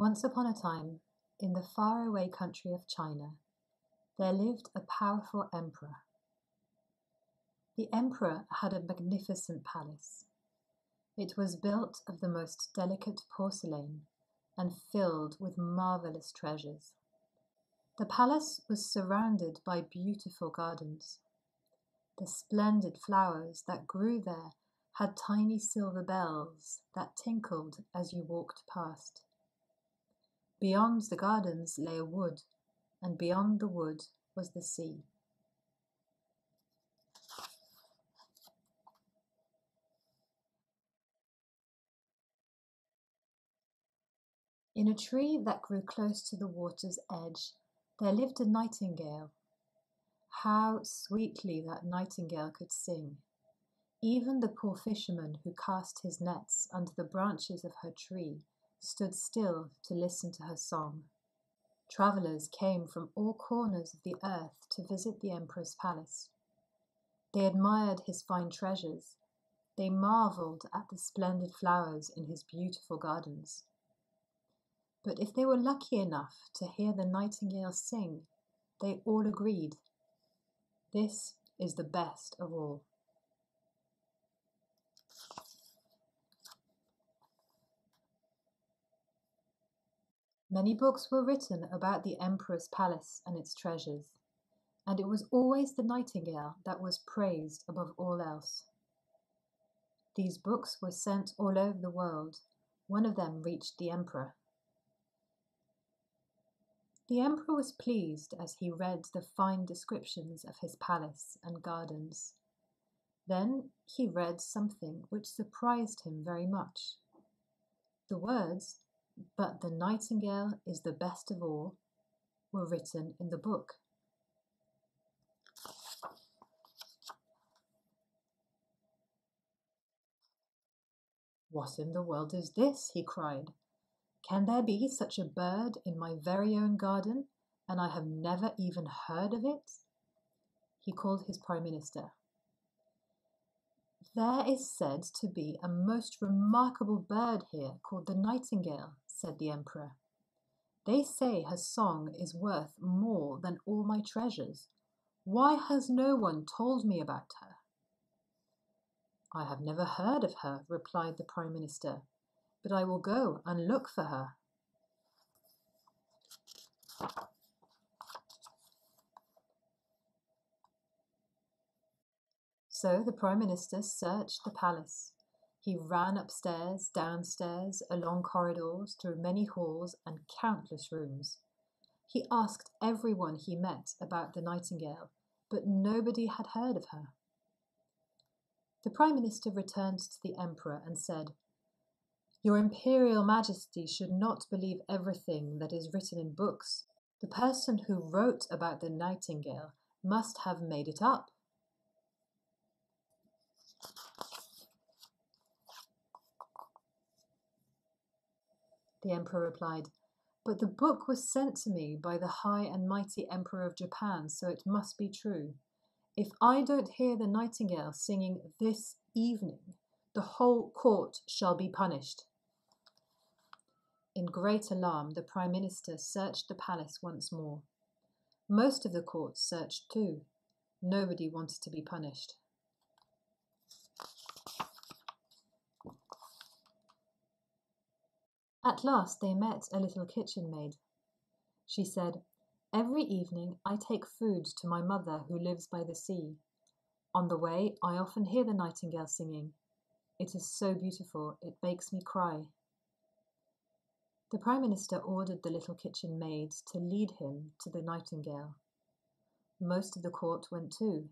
Once upon a time, in the faraway country of China, there lived a powerful emperor. The emperor had a magnificent palace. It was built of the most delicate porcelain and filled with marvelous treasures. The palace was surrounded by beautiful gardens. The splendid flowers that grew there had tiny silver bells that tinkled as you walked past. Beyond the gardens lay a wood, and beyond the wood was the sea. In a tree that grew close to the water's edge, there lived a nightingale. How sweetly that nightingale could sing! Even the poor fisherman who cast his nets under the branches of her tree stood still to listen to her song. Travellers came from all corners of the earth to visit the emperor's palace. They admired his fine treasures. They marvelled at the splendid flowers in his beautiful gardens. But if they were lucky enough to hear the nightingale sing, they all agreed, this is the best of all. Many books were written about the emperor's palace and its treasures, and it was always the nightingale that was praised above all else. These books were sent all over the world. One of them reached the emperor. The emperor was pleased as he read the fine descriptions of his palace and gardens. Then he read something which surprised him very much. The words but the nightingale is the best of all, were written in the book. What in the world is this? he cried. Can there be such a bird in my very own garden, and I have never even heard of it? He called his prime minister. There is said to be a most remarkable bird here called the nightingale, said the emperor. They say her song is worth more than all my treasures. Why has no one told me about her? I have never heard of her, replied the Prime Minister, but I will go and look for her. So the Prime Minister searched the palace. He ran upstairs, downstairs, along corridors, through many halls and countless rooms. He asked everyone he met about the nightingale, but nobody had heard of her. The Prime Minister returned to the Emperor and said, Your Imperial Majesty should not believe everything that is written in books. The person who wrote about the nightingale must have made it up. The emperor replied, But the book was sent to me by the high and mighty emperor of Japan, so it must be true. If I don't hear the nightingale singing this evening, the whole court shall be punished. In great alarm, the prime minister searched the palace once more. Most of the court searched too. Nobody wanted to be punished. At last they met a little kitchen maid. She said, Every evening I take food to my mother who lives by the sea. On the way I often hear the nightingale singing. It is so beautiful, it makes me cry. The Prime Minister ordered the little kitchen maid to lead him to the nightingale. Most of the court went too.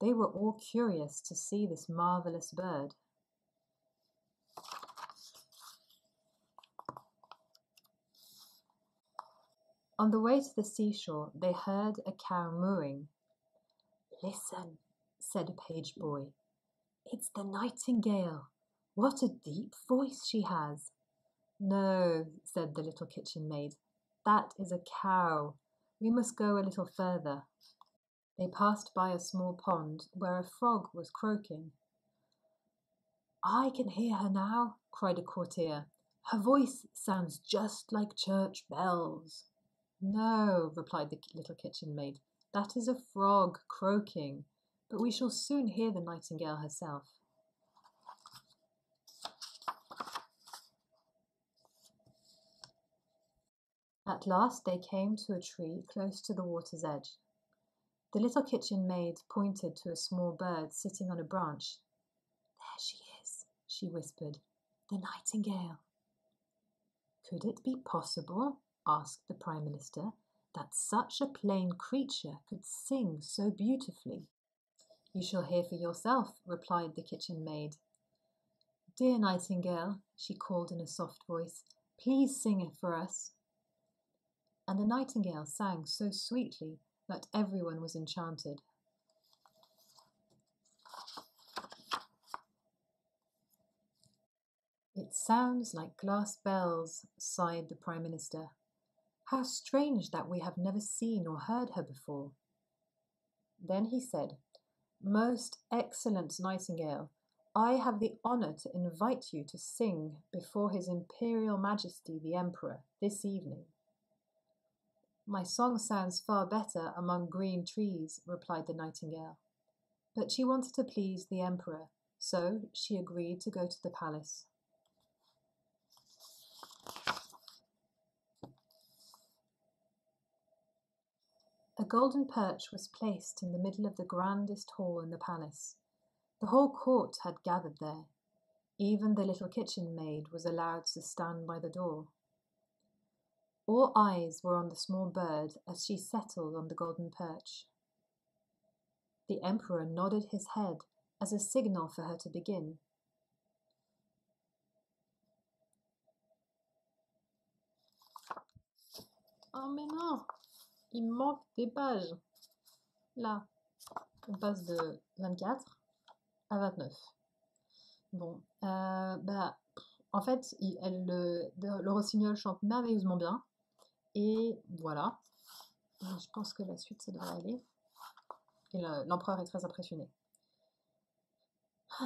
They were all curious to see this marvellous bird. On the way to the seashore, they heard a cow mooing. Listen, said a page boy. It's the nightingale. What a deep voice she has. No, said the little kitchen maid. That is a cow. We must go a little further. They passed by a small pond where a frog was croaking. I can hear her now, cried a courtier. Her voice sounds just like church bells. No, replied the little kitchen maid, that is a frog croaking, but we shall soon hear the nightingale herself. At last they came to a tree close to the water's edge. The little kitchen maid pointed to a small bird sitting on a branch. There she is, she whispered, the nightingale. Could it be possible, asked the Prime Minister, that such a plain creature could sing so beautifully? You shall hear for yourself, replied the kitchen maid. Dear Nightingale, she called in a soft voice, please sing for us and the nightingale sang so sweetly that everyone was enchanted. It sounds like glass bells, sighed the Prime Minister. How strange that we have never seen or heard her before. Then he said, Most excellent Nightingale, I have the honour to invite you to sing before His Imperial Majesty the Emperor this evening. My song sounds far better among green trees, replied the nightingale. But she wanted to please the emperor, so she agreed to go to the palace. A golden perch was placed in the middle of the grandest hall in the palace. The whole court had gathered there. Even the little kitchen maid was allowed to stand by the door. All eyes were on the small bird as she settled on the golden perch. The emperor nodded his head as a signal for her to begin. Oh il manque des pages. Là, on passe de 24 à 29. Bon, euh, bah, en fait, elle, le, le rossignol chante merveilleusement bien. Et voilà. je pense que la suite, ça devrait aller. Et l'empereur est très impressionné.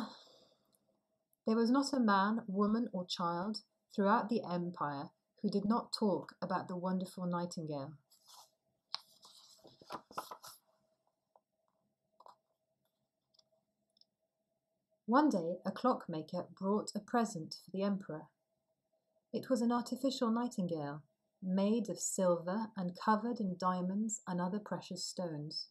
There was not a man, woman, or child throughout the empire who did not talk about the wonderful nightingale. One day, a clockmaker brought a present for the emperor. It was an artificial nightingale made of silver and covered in diamonds and other precious stones.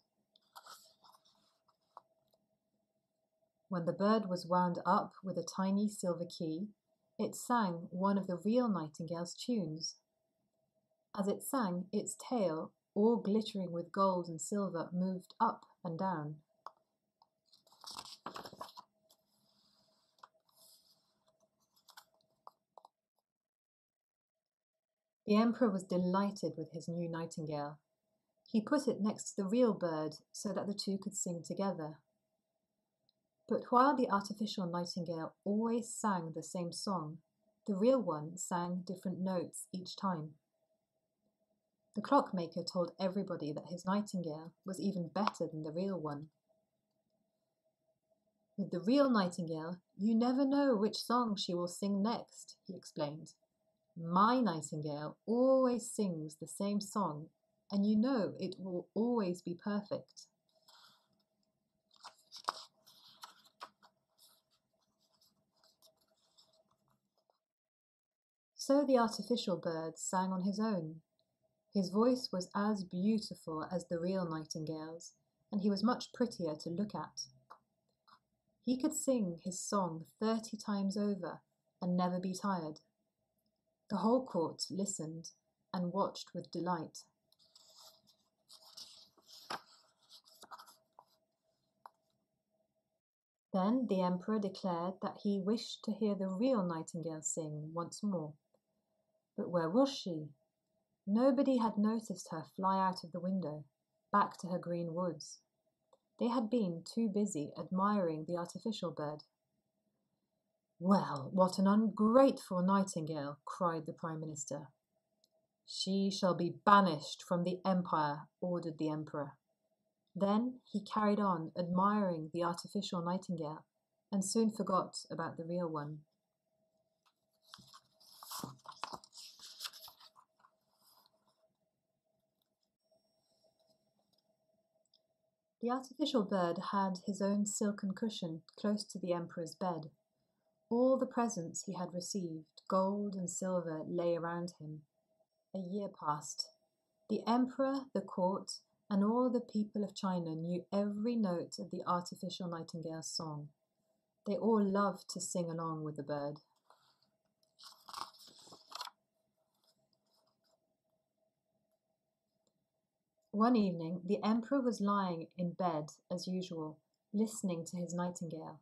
When the bird was wound up with a tiny silver key, it sang one of the real nightingale's tunes. As it sang, its tail, all glittering with gold and silver, moved up and down. The emperor was delighted with his new nightingale. He put it next to the real bird so that the two could sing together. But while the artificial nightingale always sang the same song, the real one sang different notes each time. The clockmaker told everybody that his nightingale was even better than the real one. With the real nightingale, you never know which song she will sing next, he explained. My nightingale always sings the same song, and you know it will always be perfect. So the artificial bird sang on his own. His voice was as beautiful as the real nightingale's, and he was much prettier to look at. He could sing his song thirty times over and never be tired. The whole court listened and watched with delight. Then the emperor declared that he wished to hear the real nightingale sing once more. But where was she? Nobody had noticed her fly out of the window, back to her green woods. They had been too busy admiring the artificial bird. Well, what an ungrateful nightingale, cried the Prime Minister. She shall be banished from the empire, ordered the Emperor. Then he carried on admiring the artificial nightingale and soon forgot about the real one. The artificial bird had his own silken cushion close to the emperor's bed. All the presents he had received, gold and silver, lay around him. A year passed. The emperor, the court, and all the people of China knew every note of the artificial nightingale's song. They all loved to sing along with the bird. One evening, the emperor was lying in bed as usual, listening to his nightingale.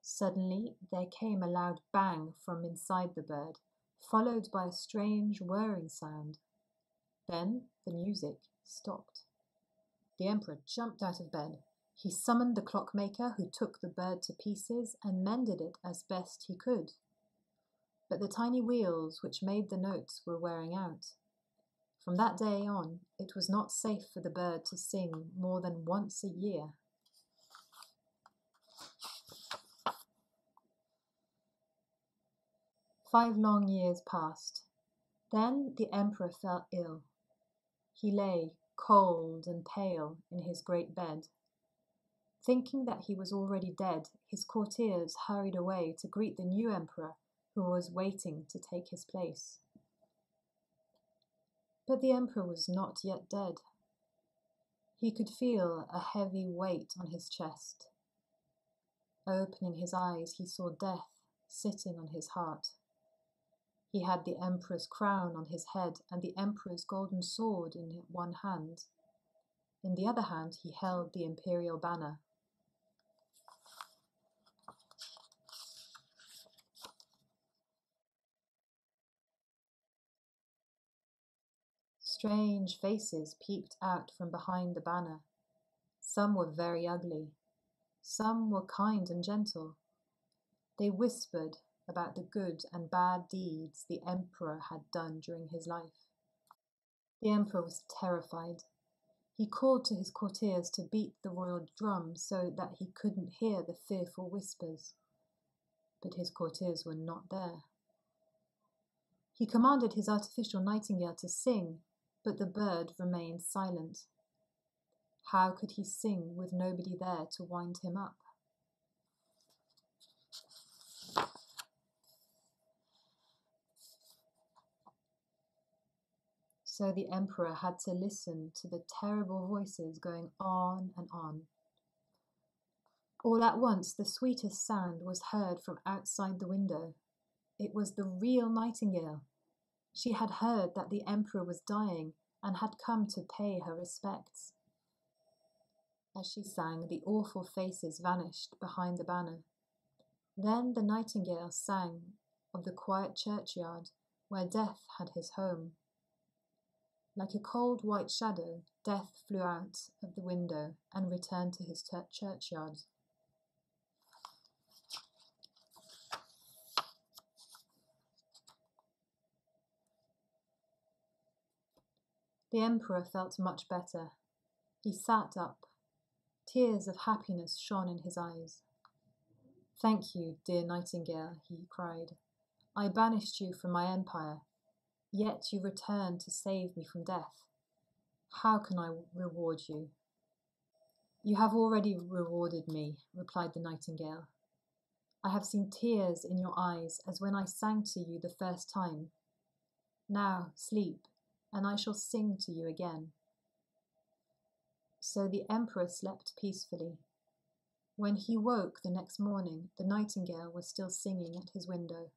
Suddenly, there came a loud bang from inside the bird, followed by a strange whirring sound. Then the music stopped. The emperor jumped out of bed. He summoned the clockmaker who took the bird to pieces and mended it as best he could. But the tiny wheels which made the notes were wearing out. From that day on, it was not safe for the bird to sing more than once a year. Five long years passed. Then the emperor fell ill. He lay, cold and pale, in his great bed. Thinking that he was already dead, his courtiers hurried away to greet the new emperor who was waiting to take his place. But the emperor was not yet dead. He could feel a heavy weight on his chest. Opening his eyes, he saw death sitting on his heart. He had the emperor's crown on his head and the emperor's golden sword in one hand. In the other hand, he held the imperial banner. Strange faces peeped out from behind the banner. Some were very ugly. Some were kind and gentle. They whispered about the good and bad deeds the emperor had done during his life. The emperor was terrified. He called to his courtiers to beat the royal drum so that he couldn't hear the fearful whispers. But his courtiers were not there. He commanded his artificial nightingale to sing but the bird remained silent. How could he sing with nobody there to wind him up? So the emperor had to listen to the terrible voices going on and on. All at once, the sweetest sound was heard from outside the window. It was the real nightingale. She had heard that the emperor was dying and had come to pay her respects. As she sang, the awful faces vanished behind the banner. Then the nightingale sang of the quiet churchyard where Death had his home. Like a cold white shadow, Death flew out of the window and returned to his churchyard. The emperor felt much better. He sat up. Tears of happiness shone in his eyes. Thank you, dear nightingale, he cried. I banished you from my empire, yet you returned to save me from death. How can I reward you? You have already rewarded me, replied the nightingale. I have seen tears in your eyes as when I sang to you the first time. Now sleep and I shall sing to you again. So the emperor slept peacefully. When he woke the next morning, the nightingale was still singing at his window.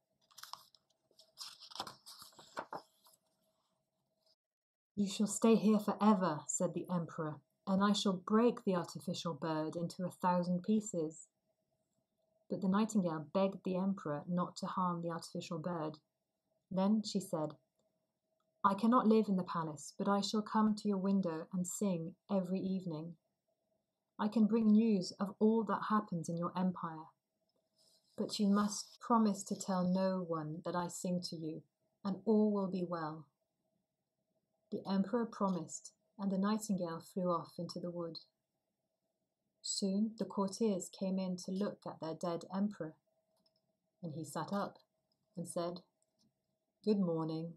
You shall stay here forever, said the emperor, and I shall break the artificial bird into a thousand pieces. But the nightingale begged the emperor not to harm the artificial bird. Then she said, I cannot live in the palace, but I shall come to your window and sing every evening. I can bring news of all that happens in your empire. But you must promise to tell no one that I sing to you, and all will be well. The emperor promised, and the nightingale flew off into the wood. Soon the courtiers came in to look at their dead emperor, and he sat up and said, Good morning.